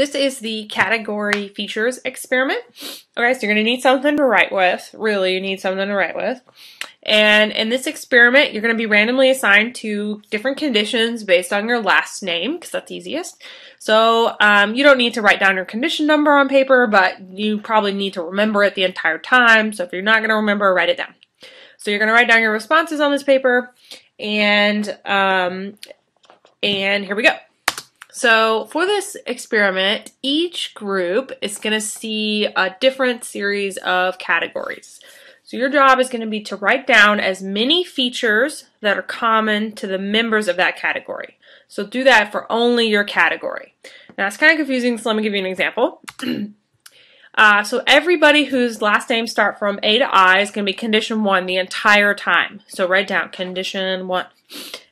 This is the category features experiment. Okay, so you're going to need something to write with. Really, you need something to write with. And in this experiment, you're going to be randomly assigned to different conditions based on your last name, because that's easiest. So um, you don't need to write down your condition number on paper, but you probably need to remember it the entire time. So if you're not going to remember, write it down. So you're going to write down your responses on this paper, and um, and here we go. So for this experiment, each group is going to see a different series of categories. So your job is going to be to write down as many features that are common to the members of that category. So do that for only your category. Now it's kind of confusing, so let me give you an example. uh, so everybody whose last names start from A to I is going to be condition one the entire time. So write down condition one.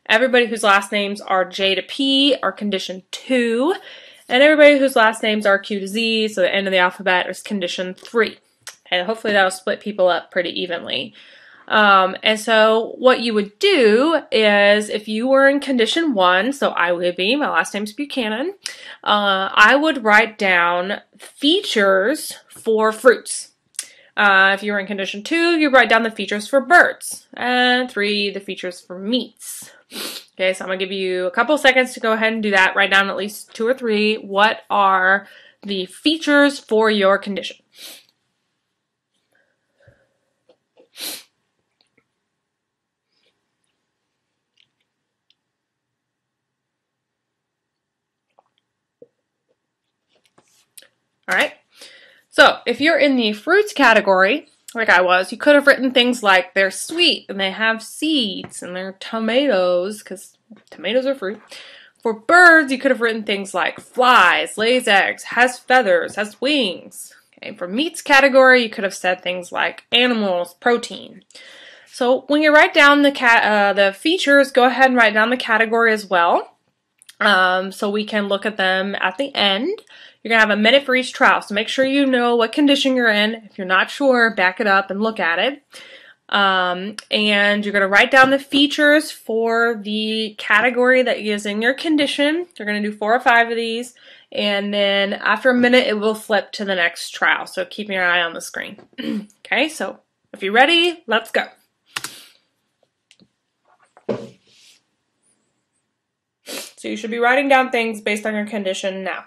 Everybody whose last names are J to P are condition 2. And everybody whose last names are Q to Z, so the end of the alphabet, is condition 3. And hopefully that'll split people up pretty evenly. Um, and so what you would do is if you were in condition 1, so I would be, my last name's Buchanan, uh, I would write down features for fruits. Uh, if you were in condition 2, you write down the features for birds. And 3, the features for meats. Okay, so I'm going to give you a couple seconds to go ahead and do that. Write down at least two or three. What are the features for your condition? All right. So if you're in the fruits category, like I was, you could have written things like they're sweet and they have seeds and they're tomatoes because tomatoes are fruit. For birds, you could have written things like flies, lays eggs, has feathers, has wings. Okay, for meats category, you could have said things like animals, protein. So when you write down the cat uh, the features, go ahead and write down the category as well. Um, so we can look at them at the end. You're going to have a minute for each trial, so make sure you know what condition you're in. If you're not sure, back it up and look at it. Um, and you're going to write down the features for the category that is in your condition. You're going to do four or five of these, and then after a minute, it will flip to the next trial. So keep your eye on the screen. okay, so if you're ready, let's go. So you should be writing down things based on your condition now.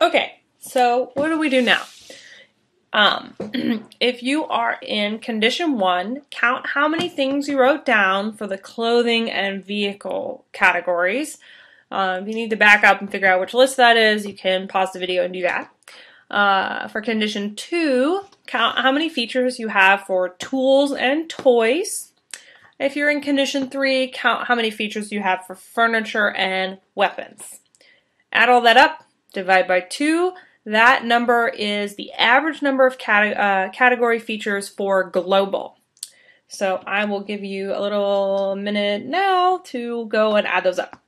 Okay, so what do we do now? Um, if you are in condition one, count how many things you wrote down for the clothing and vehicle categories. Um, if you need to back up and figure out which list that is, you can pause the video and do that. Uh, for condition two, count how many features you have for tools and toys. If you're in condition three, count how many features you have for furniture and weapons. Add all that up, divide by two. That number is the average number of cate uh, category features for global. So I will give you a little minute now to go and add those up.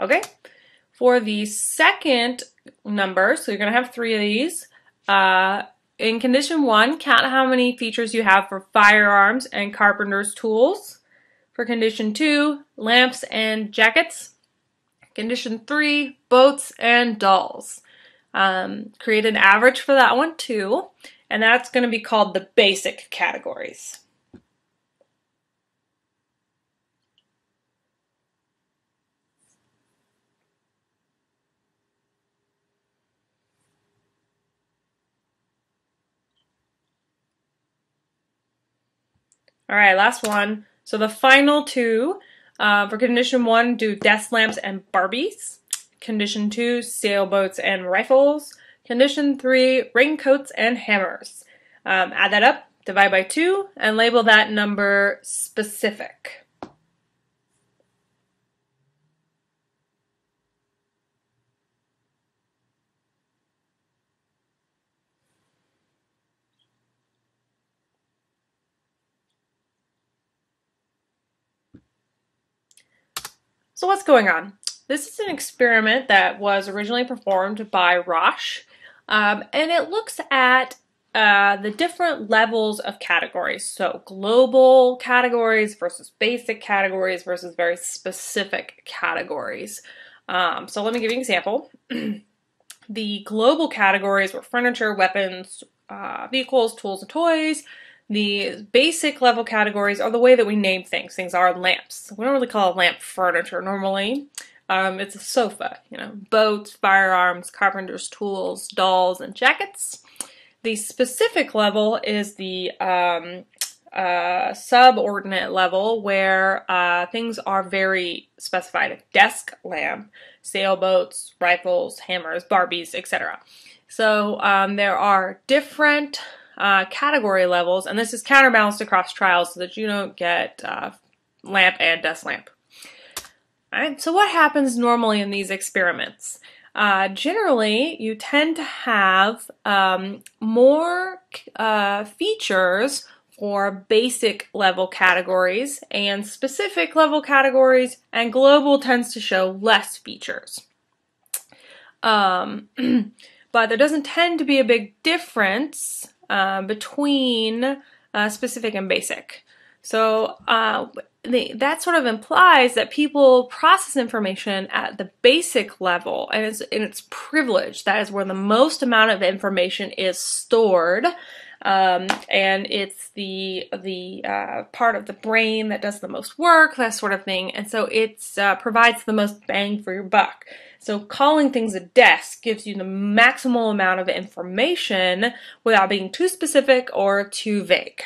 Okay, for the second number, so you're going to have three of these. Uh, in condition one, count how many features you have for firearms and carpenter's tools. For condition two, lamps and jackets. Condition three, boats and dolls. Um, create an average for that one too, and that's going to be called the basic categories. All right, last one. So the final two uh, for condition one do desk lamps and Barbies. Condition two, sailboats and rifles. Condition three, raincoats and hammers. Um, add that up, divide by two, and label that number specific. So what's going on? This is an experiment that was originally performed by Rosch, um, and it looks at uh, the different levels of categories. So global categories versus basic categories versus very specific categories. Um, so let me give you an example. the global categories were furniture, weapons, uh, vehicles, tools, and toys. The basic level categories are the way that we name things. Things are lamps. We don't really call a lamp furniture normally. Um, it's a sofa, you know, boats, firearms, carpenter's tools, dolls, and jackets. The specific level is the um, uh, subordinate level where uh, things are very specified. Desk lamp, sailboats, rifles, hammers, Barbies, etc. So um, there are different uh, category levels, and this is counterbalanced across trials so that you don't get uh, lamp and desk lamp. Alright, so what happens normally in these experiments? Uh, generally, you tend to have um, more uh, features for basic level categories and specific level categories, and global tends to show less features. Um, but there doesn't tend to be a big difference uh, between uh, specific and basic. So uh, the, that sort of implies that people process information at the basic level, and it's, and it's privileged. That is where the most amount of information is stored. Um, and it's the the uh, part of the brain that does the most work, that sort of thing, and so it uh, provides the most bang for your buck. So calling things a desk gives you the maximal amount of information without being too specific or too vague.